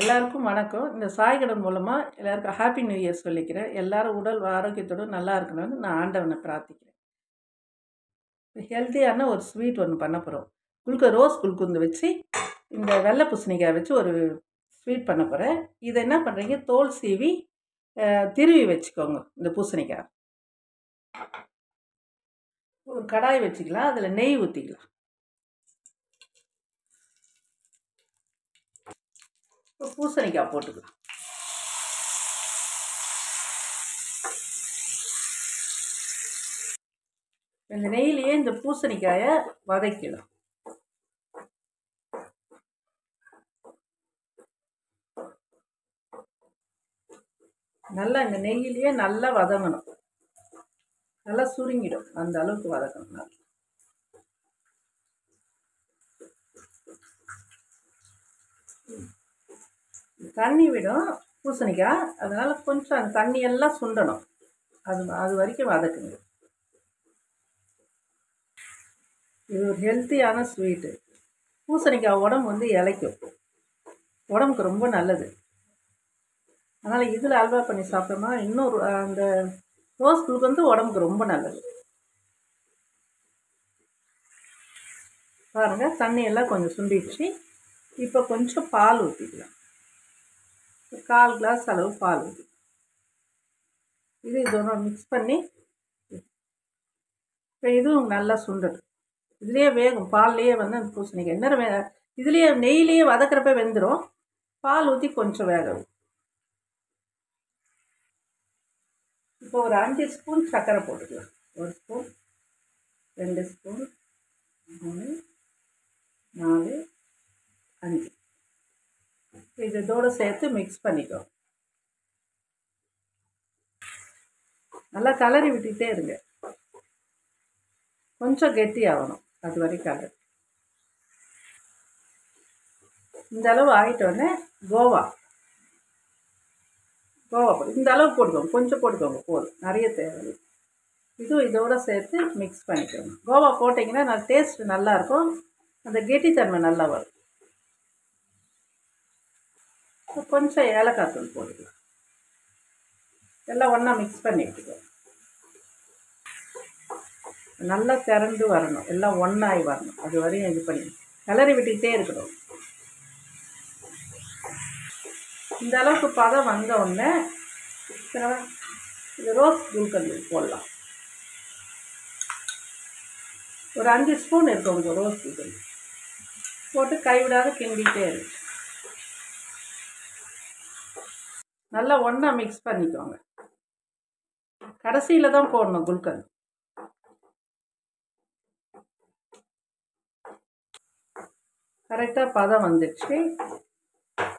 எல்லாருக்கும் வணக்கம். இந்த சாய்கடன் மூலமாக எல்லாருக்கும் ஹாப்பி நியூ இயர் சொல்லிக்கிறேன். எல்லாரும் உடல் ஆரோக்கியத்தோடு நல்லா இருக்கணும்னு நான் ஆண்டவனை பிரார்த்திக்கிறேன். ஹெல்த்தியான ஒரு ஸ்வீட் ஒன்று பண்ண போகிறோம் குளுக்க ரோஸ் குளுக்குந்து வச்சு இந்த வெள்ளை பூசணிக்காய் வச்சு ஒரு ஸ்வீட் பண்ண போகிறேன் இதை என்ன பண்ணுறீங்க தோல் சீவி திருவி வச்சுக்கோங்க இந்த பூசணிக்காய். ஒரு கடாய் வச்சுக்கலாம். அதில் நெய் ஊற்றிக்கலாம் பூசணிக்காய் போட்டுக்கலாம். இந்த நெய்யிலேயே இந்த பூசணிக்காயை வதக்கிடும் நல்லா இந்த நெய்யிலேயே நல்லா வதங்கணும். நல்லா சுருங்கிடும். அந்த அளவுக்கு வதக்கணும். நல்லா. தண்ணி விடும் பூசணிக்காய். அதனால் கொஞ்சம் அந்த தண்ணியெல்லாம் சுண்டணும். அது அது வரைக்கும் வதக்குங்க. இது ஒரு ஹெல்த்தியான ஸ்வீட்டு பூசணிக்காய் உடம்பு வந்து இலைக்கும் உடம்புக்கு ரொம்ப நல்லது. அதனால் இதில் அல்வா பண்ணி சாப்பிட்டோம்னா இன்னொரு அந்த ரோஸ் குழுக்கு வந்து உடம்புக்கு ரொம்ப நல்லது. பாருங்கள் தண்ணியெல்லாம் கொஞ்சம் சுண்டிடுச்சு. இப்போ கொஞ்சம் பால் ஊற்றிக்கலாம் கால் கிளாஸ் அளவு பால் ஊற்றி இது இதோட மிக்ஸ் பண்ணி இப்போ இதுவும் நல்லா சுண்டடும் இதுலேயே வேகும் பால்லையே வந்து அந்த பூசணிக்காய். என்ன வே இதுலேயே நெய்லேயே வதக்கிறப்ப வெந்துடும் பால் ஊற்றி கொஞ்சம் வேகவும் இப்போ ஒரு அஞ்சு ஸ்பூன் சர்க்கரை போட்டுக்கலாம். ஒரு ஸ்பூன் ரெண்டு ஸ்பூன் இது இதோட சேர்த்து மிக்ஸ் பண்ணிக்கோ நல்லா கலரி விட்டுகிட்டே இருங்க. கொஞ்சம் கெட்டி ஆகணும். அது வரைக்கும் கலர். இந்த அளவு ஆகிட்டோடனே கோவா. கோவா இந்த அளவு போட்டுக்கோங்க. கொஞ்சம் போட்டுக்கோங்க. போதும். நிறைய தேவை இதுவும் இதோட சேர்த்து மிக்ஸ் பண்ணிக்கோங்க. கோவா போட்டிங்கன்னா நான் டேஸ்ட் நல்லாயிருக்கும் அந்த கெட்டித்தன்மை நல்லா வரும். கொஞ்சம் ஏலக்காய் தூள் போட்டுக்கலாம். எல்லாம் ஒன்றா மிக்ஸ் பண்ணி நல்லா திறந்து வரணும். எல்லாம் ஒன்றாகி வரணும். அது வரையும் இது பண்ணி கிளறி விட்டுக்கிட்டே இருக்கணும். இந்த அளவுக்கு பதம் வந்த உடனே இது ரோஸ் குல்கந்து போடலாம். ஒரு அஞ்சு ஸ்பூன் இருக்கும் உங்கள் ரோஸ் குல்கந்து போட்டு கைவிடாத கிண்டிகிட்டே இருக்கு. நல்லா ஒன்றா மிக்ஸ் பண்ணிக்கோங்க. கடைசியில் தான் போடணும் குல்கந்த் கரெக்டாக பதம் வந்துடுச்சு.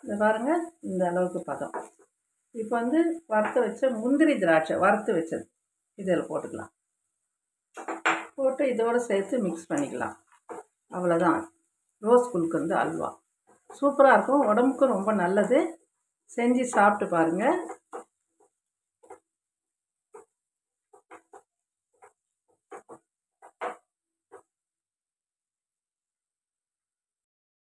இது பாருங்கள் இந்த அளவுக்கு பதம். இப்போ வந்து வறுத்து வச்ச முந்திரி திராட்சை வறுத்து வச்சது. இதில் போட்டுக்கலாம். போட்டு இதோடு சேர்த்து மிக்ஸ் பண்ணிக்கலாம். அவ்வளோதான் ரோஸ் குல்கந்து அல்வா. சூப்பராக இருக்கும். உடம்புக்கும் ரொம்ப நல்லது. செஞ்சு சாப்பிட்டு பாருங்கள்